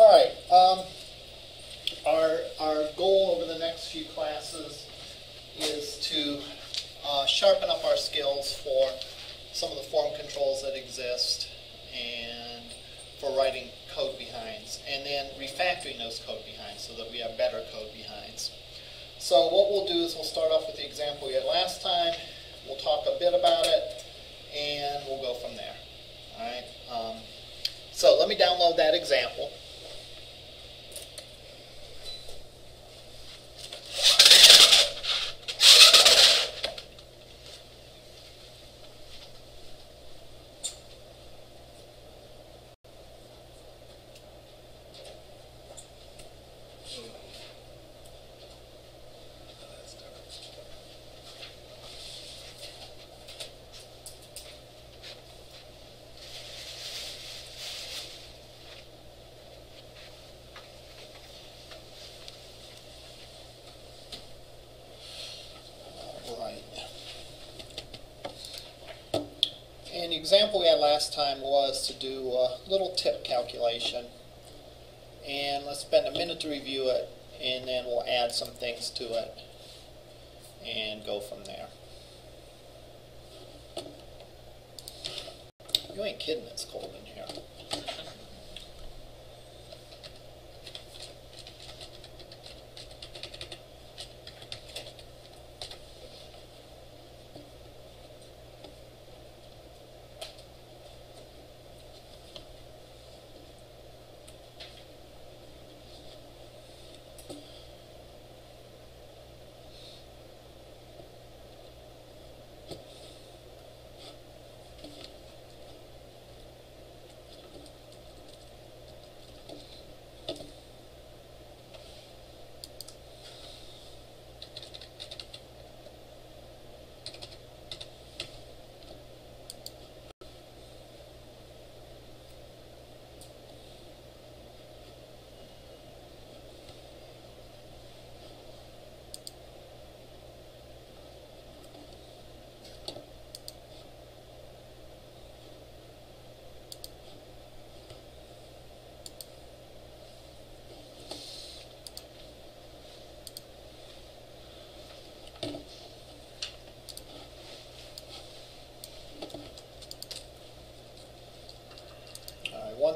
All right. Um, our our goal over the next few classes is to uh, sharpen up our skills for some of the form controls that exist and for writing code behinds, and then refactoring those code behinds so that we have better code behinds. So what we'll do is we'll start off with the example we had last time. We'll talk a bit about it, and we'll go from there. All right. Um, so let me download that example. Example we had last time was to do a little tip calculation. And let's spend a minute to review it, and then we'll add some things to it and go from there. You ain't kidding, it's cold in here.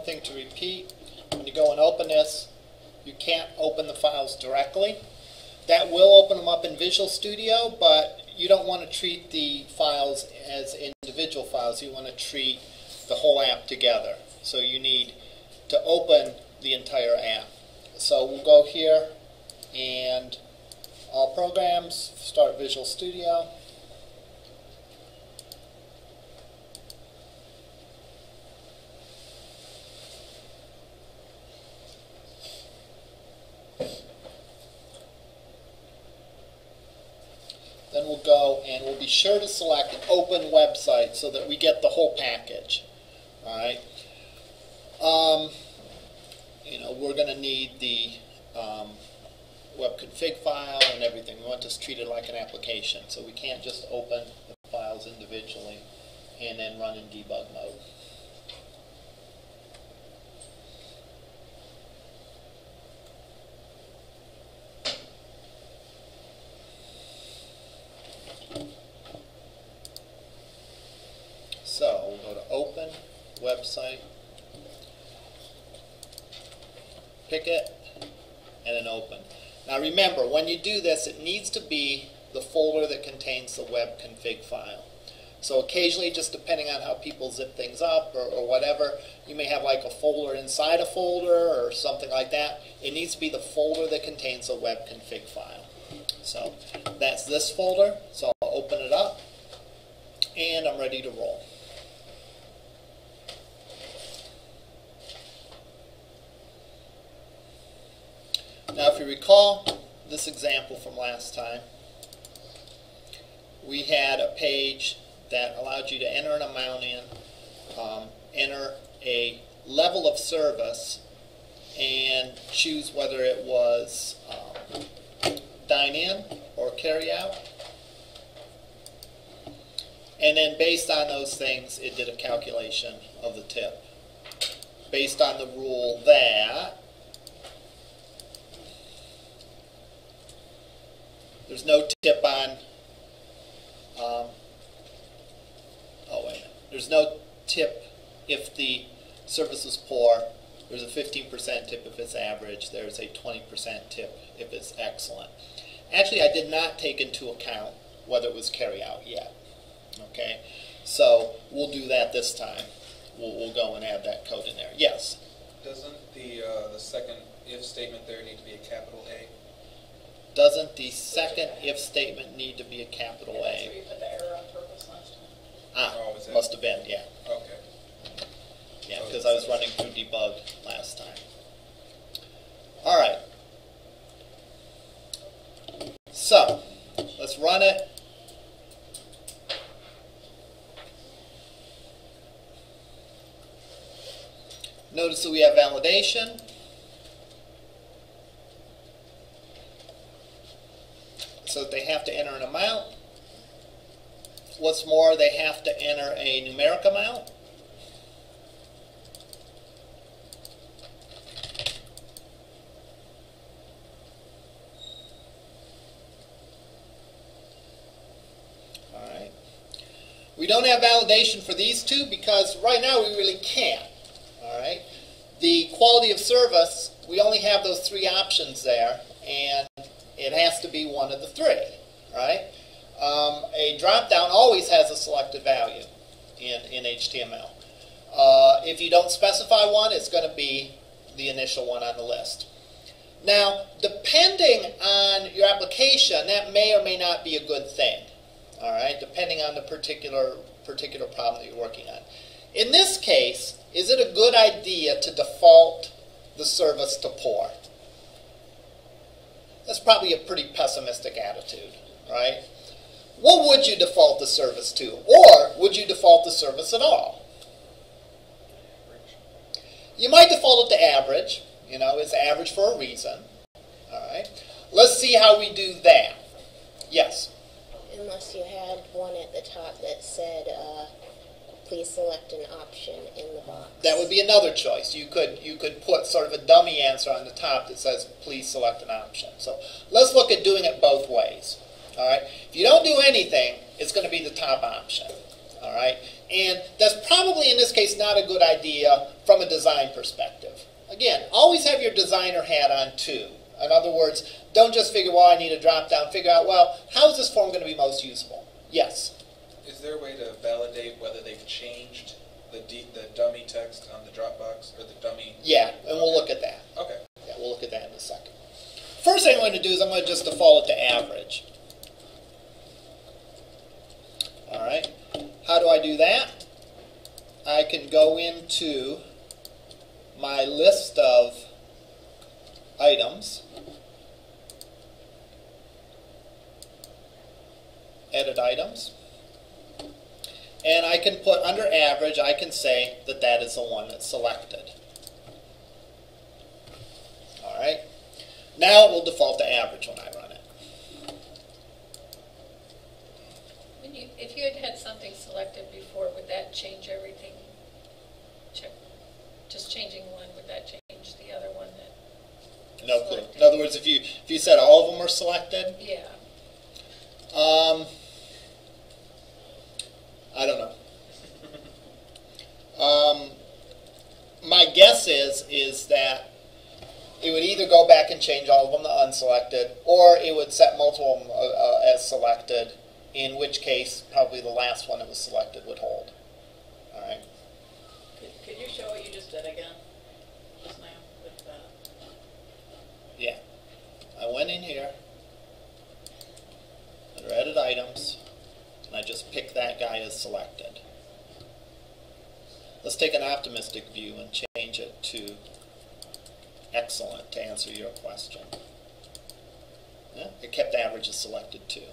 Thing to repeat, when you go and open this, you can't open the files directly. That will open them up in Visual Studio, but you don't want to treat the files as individual files. You want to treat the whole app together. So you need to open the entire app. So we'll go here and all programs, start Visual Studio. Go and we'll be sure to select an open website so that we get the whole package. All right. Um, you know, we're going to need the um, web config file and everything. We want this treated like an application, so we can't just open the files individually and then run in debug mode. So we'll go to open, pick it, and then open. Now remember, when you do this, it needs to be the folder that contains the web config file. So occasionally, just depending on how people zip things up or, or whatever, you may have like a folder inside a folder or something like that. It needs to be the folder that contains the web config file. So that's this folder. So I'll open it up and I'm ready to roll. If you recall this example from last time, we had a page that allowed you to enter an amount in, um, enter a level of service, and choose whether it was um, dine in or carry out. And then, based on those things, it did a calculation of the tip. Based on the rule that There's no tip on, um, oh wait. There's no tip if the service is poor. There's a 15% tip if it's average. There's a 20% tip if it's excellent. Actually, I did not take into account whether it was carry out yet. Okay, so we'll do that this time. We'll, we'll go and add that code in there. Yes. Doesn't the, uh, the second if statement there need to be a capital A? Doesn't the second if statement need to be a capital That's where A? you put the error on purpose last time. Ah, Oh, is that- must have been, yeah. Okay. Yeah, because I was running through debug last time. All right. So, let's run it. Notice that we have validation. So they have to enter an amount. What's more, they have to enter a numeric amount. We don't have validation for these two because right now we really can't. All right. The quality of service, we only have those three options there, and be one of the three. Right. Um, a drop down always has a selected value in, in HTML. Uh, if you don't specify one, it's going to be the initial one on the list. Now, depending on your application, that may or may not be a good thing. All right, depending on the particular particular problem that you're working on. In this case, is it a good idea to default the service to poor? That's probably a pretty pessimistic attitude, right? What would you default the service to? Or would you default the service at all? You might default it to average. You know, it's average for a reason. All right. Let's see how we do that. Yes. Unless you had one at the top that said, uh, please select an option in the box. That would be another choice. You could you could put sort of a dummy answer on the top that says please select an option. So let's look at doing it both ways. All right. If you don't do anything, it's going to be the top option. All right. And that's probably in this case not a good idea from a design perspective. Again, always have your designer hat on too. In other words, don't just figure, well, I need a drop down. Figure out, well, how is this form going to be most useful? Yes. Is there a way to validate whether they've changed the d- the dummy text on the Dropbox or the dummy? Yeah, and we'll look at that. Okay. Yeah, we'll look at that in a second. First thing I'm going to do is I'm going to just default it to average. All right. How do I do that? I can go into my list of items, edit items, and I can put under average, I can say that that is the one that's selected. All right. Now it will default to average when I run it. When you, if you had had something selected before, would that change everything? Check, just changing one, would that change the other one that, No clue. In other words, if you if you said all of them are selected, yeah. um, I don't know. Um, my guess is is that it would either go back and change all of them to unselected, or it would set multiple of them uh, uh, as selected. In which case, probably the last one that was selected would hold. All right. Could, could you show what you just did again? Just now with, uh, Yeah. I went in here, under edit items, and I just picked that guy as selected. Let's take an optimistic view and change it to excellent to answer your question. Yeah, it kept average as selected too.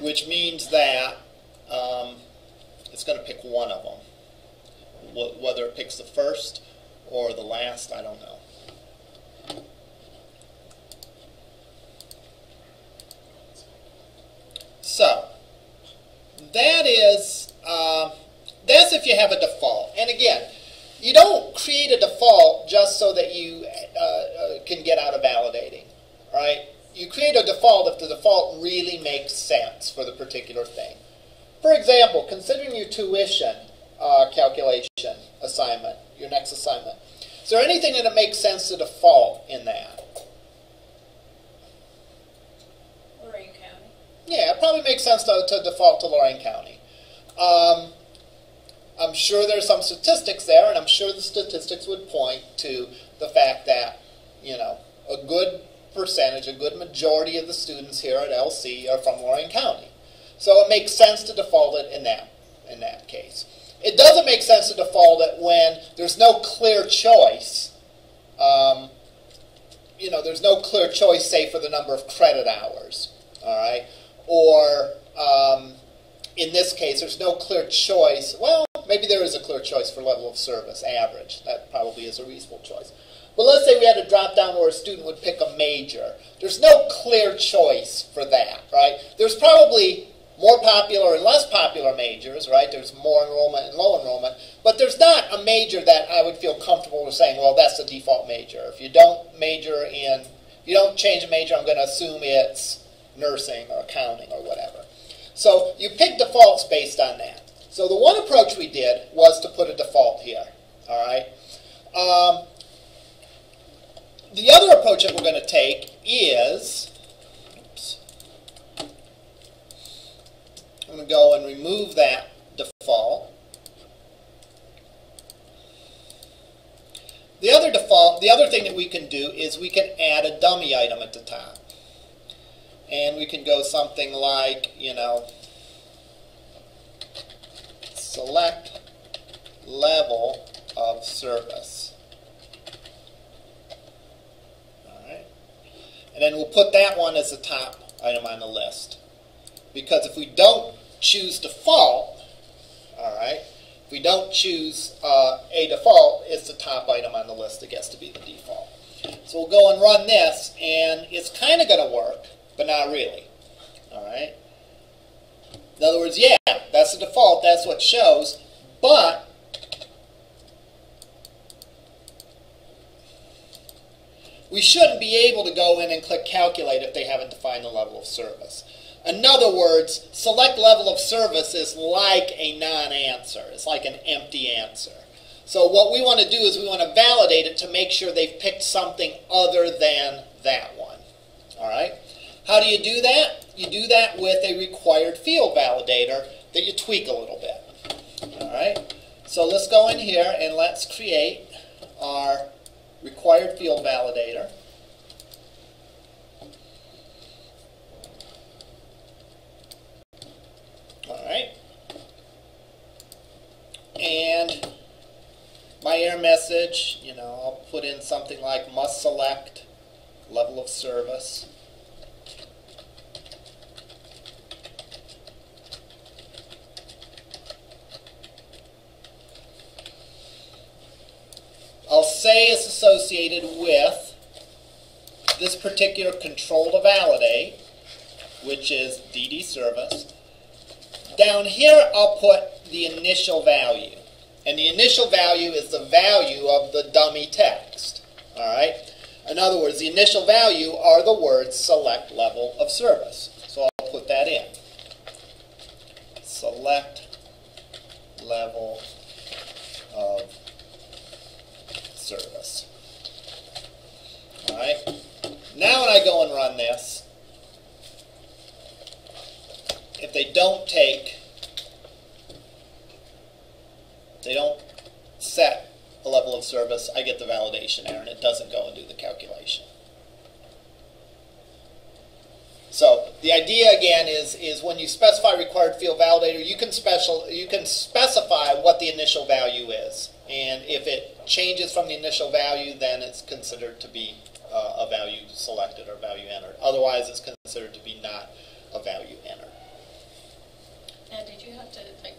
Which means that um, it's going to pick one of them. Wh- Whether it picks the first or the last, I don't know. So, that is, uh, that's if you have a default. And again, you don't create a default just so that you uh, uh, can get out of validating, right? you create a default if the default really makes sense for the particular thing. For example, considering your tuition uh, calculation assignment, your next assignment, is there anything that makes sense to default in that? Lorain County. Yeah, it probably makes sense to, to default to Lorain County. Um, I'm sure there's some statistics there, and I'm sure the statistics would point to the fact that, you know, a good percentage, a good majority of the students here at LC are from Lorain County. So it makes sense to default it in that in that case. It doesn't make sense to default it when there's no clear choice. Um, you know, there's no clear choice, say, for the number of credit hours. All right, or um, in this case, there's no clear choice. Well, maybe there is a clear choice for level of service, average. That probably is a reasonable choice. But let's say we had a drop down where a student would pick a major. There's no clear choice for that, right? There's probably more popular and less popular majors, right? There's more enrollment and low enrollment, but there's not a major that I would feel comfortable with saying, well, that's the default major. If you don't major in, if you don't change a major, I'm going to assume it's nursing or accounting or whatever. So you pick defaults based on that. So the one approach we did was to put a default here, all right? Um, the other approach that we're going to take is, oops, I'm going to go and remove that default. The other default, the other thing that we can do is we can add a dummy item at the top. And we can go something like, you know, select level of service. Alright. And then we'll put that one as the top item on the list. Because if we don't choose default, alright, if we don't choose uh, a default, it's the top item on the list that gets to be the default. So we'll go and run this, and it's kind of going to work, but not really. Alright? In other words, yeah, that's the default, that's what shows, but we shouldn't be able to go in and click calculate if they haven't defined the level of service. In other words, select level of service is like a non-answer. It's like an empty answer. So what we want to do is we want to validate it to make sure they've picked something other than that one. All right? How do you do that? You do that with a required field validator that you tweak a little bit. All right? So let's go in here and let's create our required field validator. All right. And my error message, you know, I'll put in something like must select level of service. I'll say it's associated with this particular control to validate, which is DD service. Down here, I'll put the initial value. And the initial value is the value of the dummy text. All right? In other words, the initial value are the words select level of service. So I'll put that in. Select level of service. Now when I go and run this, if they don't take, they don't set a level of service, I get the validation error and it doesn't go and do the calculation. So the idea again is is when you specify required field validator, you can special you can specify what the initial value is, and if it changes from the initial value, then it's considered to be uh, a value selected or value entered. Otherwise, it's considered to be not a value entered. Now, did you have to like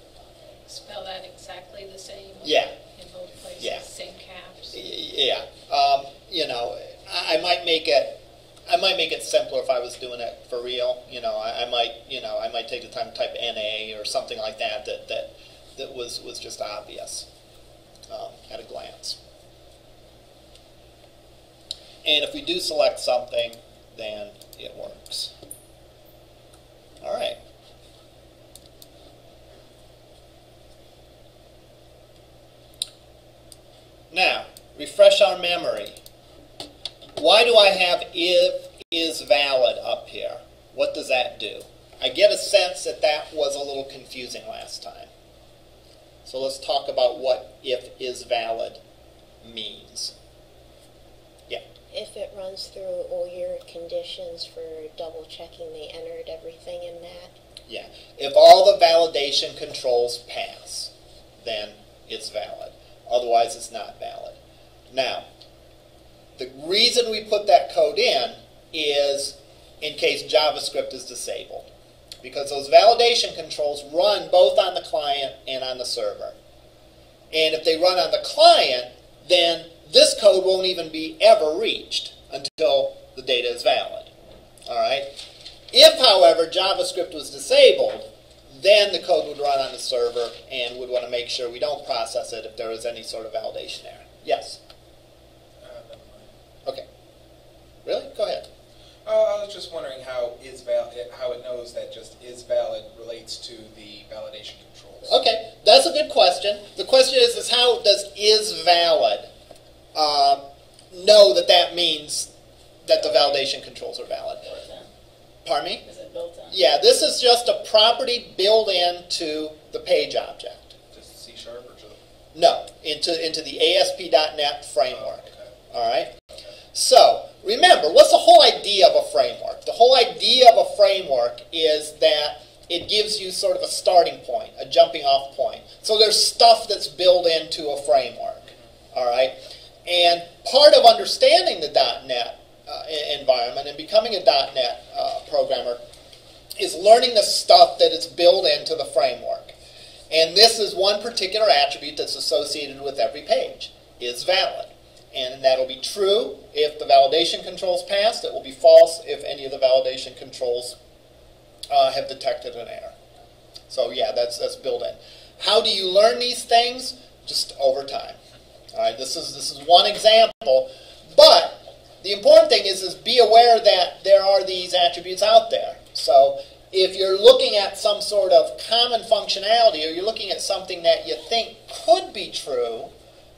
spell that exactly the same? Yeah. In both places, Yeah. same caps? Yeah, um, you know, I, I might make it. I might make it simpler if I was doing it for real. You know, I, I might, you know, I might take the time to type NA or something like that that that, that was was just obvious um, at a glance. And if we do select something, then it works. All right. Now, refresh our memory. Why do I have if is valid up here? What does that do? I get a sense that that was a little confusing last time. So let's talk about what if is valid means. If it runs through all your conditions for double checking they entered everything in that, Yeah. If all the validation controls pass, then it's valid. Otherwise, it's not valid. Now, the reason we put that code in is in case JavaScript is disabled. Because those validation controls run both on the client and on the server. And if they run on the client, then this code won't even be ever reached until the data is valid. All right? If, however, JavaScript was disabled, then the code would run on the server and would want to make sure we don't process it if there is any sort of validation error. Yes? Uh, never mind. Okay. Really? Go ahead. Oh, I was just wondering how is val, how it knows that just is valid relates to the validation controls. Okay, that's a good question. The question is, is how does is valid uh, know that that means that the validation controls are valid? Built in. Pardon me? Is it built in? Yeah, this is just a property built into the page object. Just C sharp or just? No, into into the ASP.NET framework. Okay. All right. So remember, what's the whole idea of a framework? The whole idea of a framework is that it gives you sort of a starting point, a jumping off point. So there's stuff that's built into a framework. All right. And part of understanding the .NET uh, environment and becoming a .NET uh, programmer is learning the stuff that is built into the framework. And this is one particular attribute that's associated with every page, is valid. And that'll be true if the validation controls passed. It will be false if any of the validation controls uh, have detected an error. So yeah, that's that's built in. How do you learn these things? Just over time. All right, this is this is one example, but the important thing is is be aware that there are these attributes out there. So if you're looking at some sort of common functionality, or you're looking at something that you think could be true,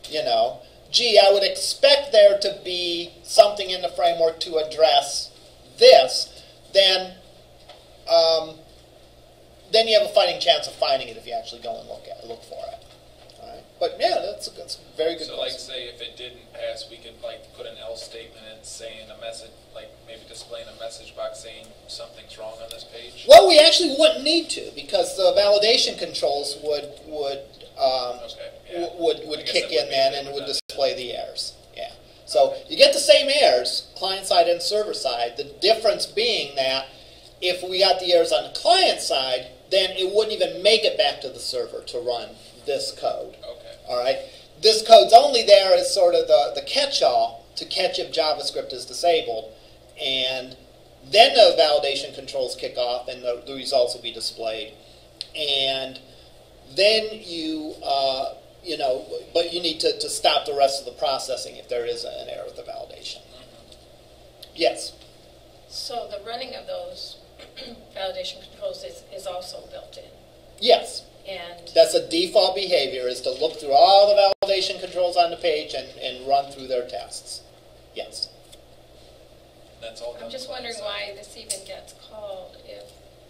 you know, gee, I would expect there to be something in the framework to address this, then um, then you have a fighting chance of finding it if you actually go and look at look for it. But yeah, that's a, that's a very good So like question. say if it didn't pass, we could like put an else statement in saying a message, like maybe displaying a message box saying something's wrong on this page? Well, we actually wouldn't need to because the validation controls would would um, Okay, yeah. would would kick in then and would display the errors. Yeah. So you get the same errors, client side and server side. The difference being that if we got the errors on the client side, then it wouldn't even make it back to the server to run this code. Okay. All right. This code's only there as sort of the, the catch-all to catch if JavaScript is disabled, and then the validation controls kick off, and the, the results will be displayed, and then you uh, you know, but you need to, to stop the rest of the processing if there is an error with the validation. Yes. So the running of those validation controls is, is also built in. Yes. And, That's a default behavior is to look through all the validation controls on the page and, and run through their tests. Yes. That's all. I'm just wondering side. why this even gets called if,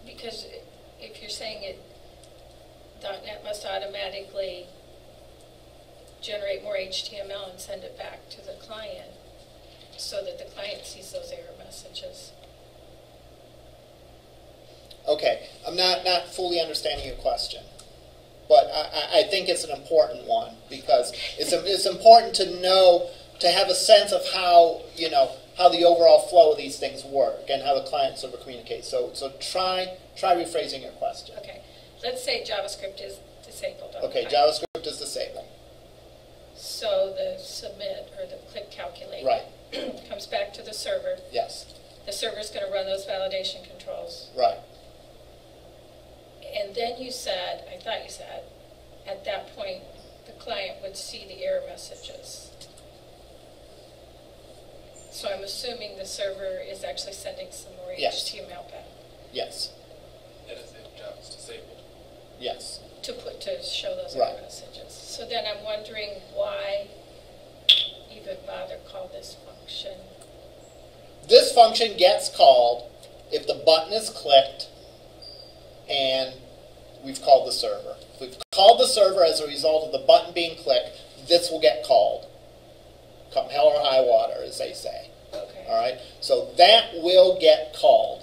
because if you're saying it, .NET must automatically generate more HTML and send it back to the client so that the client sees those error messages. Okay, I'm not, not fully understanding your question, but I, I- think it's an important one because it's, it's important to know, to have a sense of how, you know, how the overall flow of these things work and how the client server communicates. So, so try, try rephrasing your question. Okay, let's say JavaScript is disabled Okay. JavaScript is disabled. So the submit or the click calculate. Right. Comes back to the server. Yes, The server's gonna run those validation controls. right. And then you said, I thought you said, at that point, the client would see the error messages. So I'm assuming the server is actually sending some more Yes. HTML back Yes, And It is their job is disabled. yes. to put, to show those Right. error messages. So then I'm wondering why even bother call this function? This function gets called if the button is clicked and we've called the server. If we've called the server as a result of the button being clicked, this will get called. Come hell or high water, as they say. Okay. All right? So that will get called.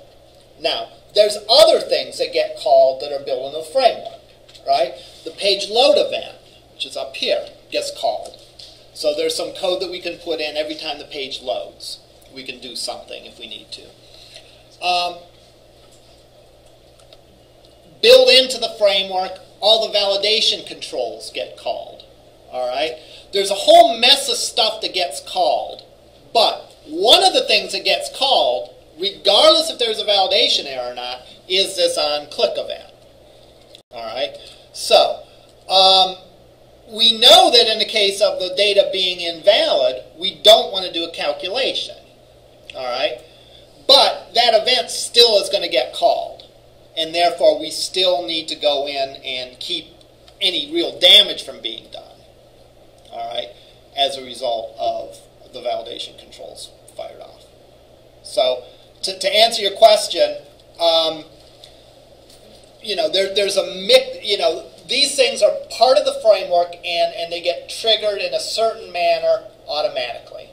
Now, there's other things that get called that are built in the framework, right? The page load event, which is up here, gets called. So there's some code that we can put in every time the page loads. We can do something if we need to. Um, build into the framework, all the validation controls get called. All right? There's a whole mess of stuff that gets called. But one of the things that gets called, regardless if there's a validation error or not, is this on click event. All right? So, um, we know that in the case of the data being invalid, we don't want to do a calculation. All right? But that event still is going to get called. And therefore, we still need to go in and keep any real damage from being done. All right? As a result of the validation controls fired off. So, to, to answer your question, um, you know, there, there's a mix, you know, these things are part of the framework and, and they get triggered in a certain manner automatically.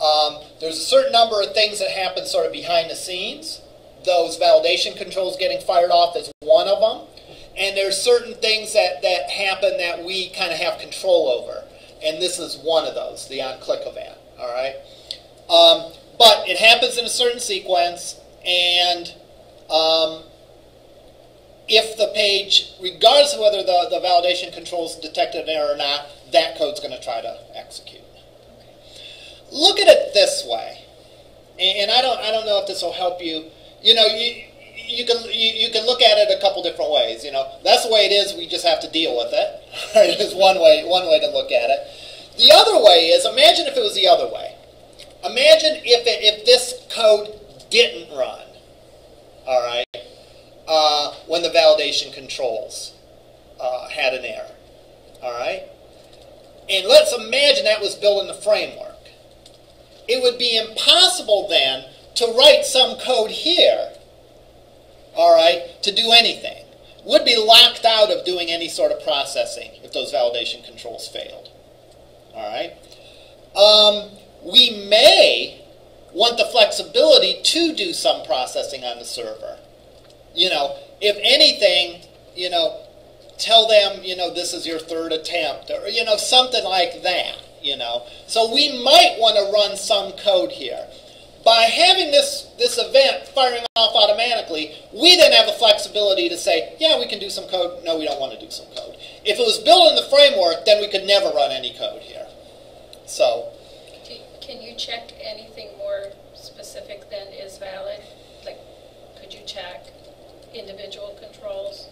Um, there's a certain number of things that happen sort of behind the scenes. Those validation controls getting fired off is one of them. And there's certain things that, that happen that we kind of have control over. And this is one of those, the on-click event. All right? Um, but it happens in a certain sequence, and um, if the page, regardless of whether the, the validation controls detected an error or not, that code's going to try to execute. Look at it this way, and, and I don't I don't know if this will help you. You know, you you can you, you can look at it a couple different ways. You know, that's the way it is. We just have to deal with it. Right? Is one way one way to look at it. The other way is imagine if it was the other way. Imagine if it, if this code didn't run. All right uh, when the validation controls uh, had an error. All right? And let's imagine that was built in the framework. It would be impossible then to write some code here, all right, to do anything. Would be locked out of doing any sort of processing if those validation controls failed. All right? Um, we may want the flexibility to do some processing on the server you know, if anything, you know, tell them, you know, this is your third attempt, or, you know, something like that, you know. So we might want to run some code here. By having this, this event firing off automatically, we then have the flexibility to say, yeah, we can do some code. No, we don't want to do some code. If it was built in the framework, then we could never run any code here. So, Do- Can you check anything more specific than is valid? Like, could you check individual controls?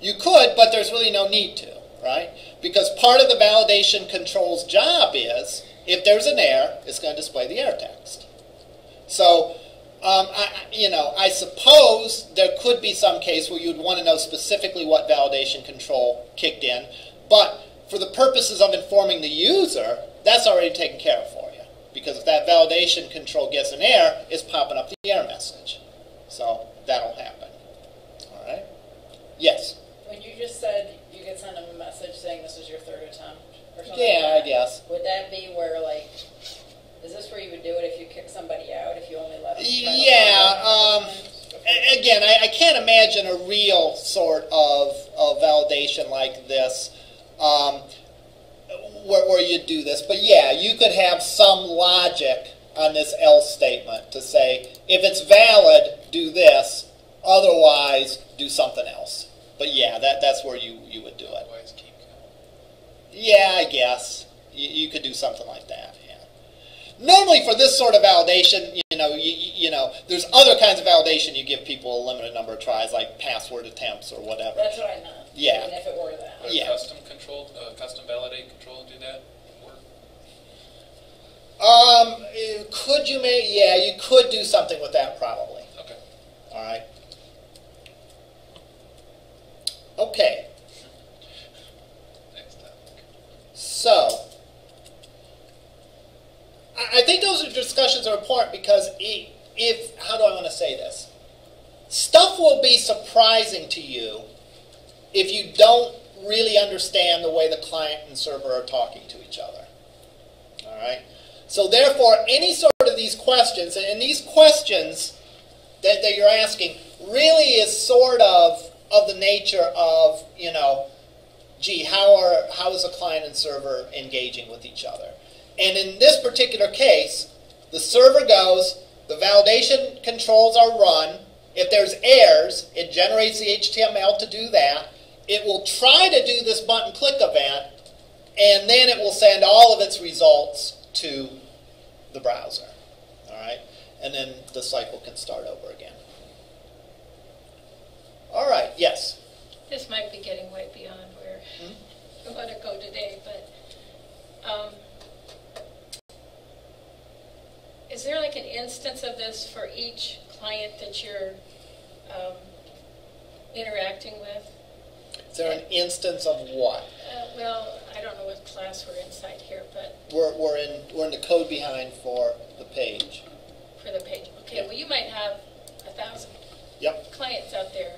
You could, but there's really no need to, right? Because part of the validation control's job is, if there's an error, it's going to display the error text. So, um, I, you know, I suppose there could be some case where you'd want to know specifically what validation control kicked in, but for the purposes of informing the user, that's already taken care of for you. Because if that validation control gets an error, it's popping up the error message. So that'll happen. All right? Yes. When you just said you could send them a message saying this is your third attempt or something. Yeah, like I guess. Would that be where like, is this where you would do it if you kick somebody out, if you only let them? try Yeah, um, Again, I, I can't imagine a real sort of, of validation like this um, where, where you do this. But yeah, you could have some logic on this else statement to say, if it's valid, do this, otherwise, do something else. But yeah, that, that's where you, you would do it. Otherwise, keep going. Yeah, I guess. You, you could do something like that, yeah. Normally for this sort of validation, you know, you, you know, there's other kinds of validation you give people a limited number of tries, like password attempts or whatever. That's what I meant. Yeah. Even if it were that. Would Yeah. custom control, uh, custom validate control do that? Work? Um, could you may, yeah, you could do something with that probably. Okay. All right. Okay, Next topic. so I, think those discussions are important because if how do I want to say this? Stuff will be surprising to you if you don't really understand the way the client and server are talking to each other. All right. So therefore, any sort of these questions, and these questions that, that you're asking really is sort of of the nature of, you know, gee, how are how is a client and server engaging with each other? And in this particular case, the server goes, the validation controls are run. If there's errors, it generates the HTML to do that. It will try to do this button click event, and then it will send all of its results to the browser. All right? And then the cycle can start over again. All right, yes. This might be getting way beyond where Hmm? we want to go today, but, um, is there like an instance of this for each client that you're, um, interacting with? Is there an instance of what? Uh, well, I don't know what class we're inside here, but We're, we're in we're in the code behind for the page. for the page, okay, well, you might have a thousand Yep. clients out there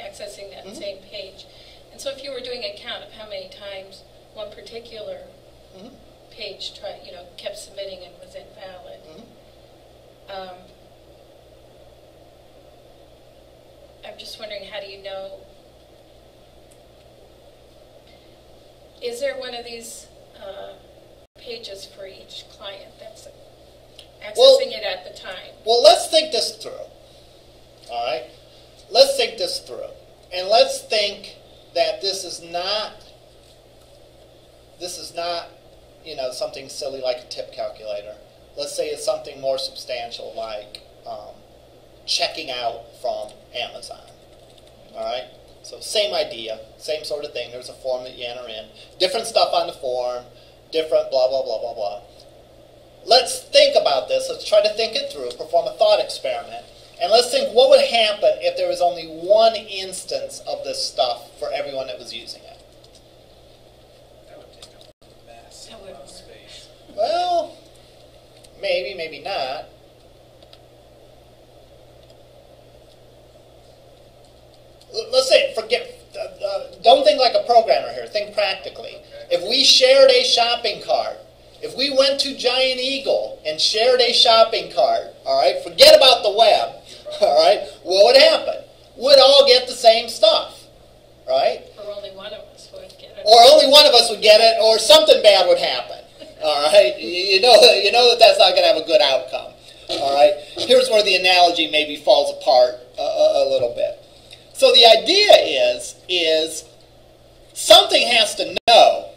accessing that Mhm. same page. And so if you were doing a count of how many times one particular Mhm. Page tried, you know, kept submitting and was invalid, Mhm. um, I'm just wondering, how do you know? Is there one of these uh, pages for each client that's Well- accessing it at the time? Well, let's think this through. All right? Let's think this through. And let's think that this is not this is not, you know, something silly like a tip calculator. Let's say it's something more substantial like um, checking out from Amazon. All right? So same idea, same sort of thing. There's a form that you enter in. Different stuff on the form, different blah blah blah blah blah. Let's think about this. Let's try to think it through, perform a thought experiment, and let's think what would happen if there was only one instance of this stuff for everyone that was using it. That would take up a massive That would amount of work. space. Well, maybe, maybe not. L- Let's say, forget, uh, uh, don't think like a programmer here, think practically. If we shared a shopping cart, if we went to Giant Eagle and shared a shopping cart, all right, forget about the web, all right, what would happen? We'd all get the same stuff, right? Or only one of us would get it? or only one of us would get it, or something bad would happen. All right, you know, you know that that's not going to have a good outcome. All right, here's where the analogy maybe falls apart a, a, a little bit. So the idea is is something has to know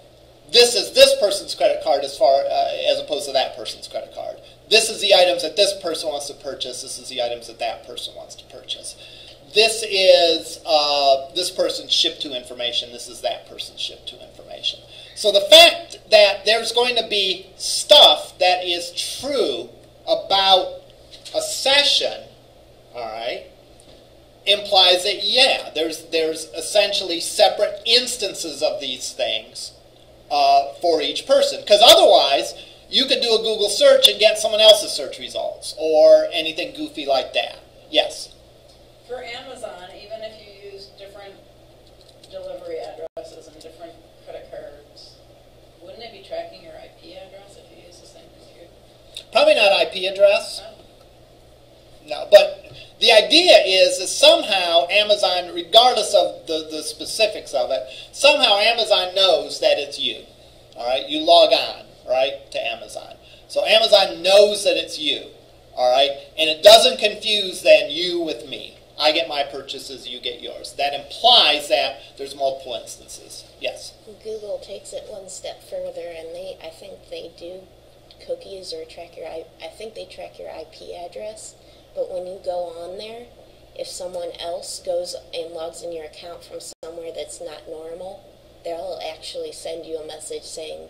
this is this person's credit card as far uh, as opposed to that person's credit card. This is the items that this person wants to purchase. This is the items that that person wants to purchase. This is uh, this person's ship to information. This is that person's ship to information. So the fact that there's going to be stuff that is true about a session, all right, implies that yeah, there's there's essentially separate instances of these things uh, for each person. Because otherwise, you could do a Google search and get someone else's search results or anything goofy like that. Yes. For Amazon, even if you use different delivery addresses and different credit cards, wouldn't it be tracking your IP address if you use the same? Probably not IP address. No? No, but the idea is that somehow Amazon, regardless of the, the specifics of it, somehow Amazon knows that it's you. All right, you log on right to Amazon, so Amazon knows that it's you. All right, and it doesn't confuse then you with me. I get my purchases, you get yours. That implies that there's multiple instances. Yes. Google takes it one step further, and they, I think they do cookies or track your, I, I think they track your IP address. But when you go on there, if someone else goes and logs in your account from somewhere that's not normal, they'll actually send you a message saying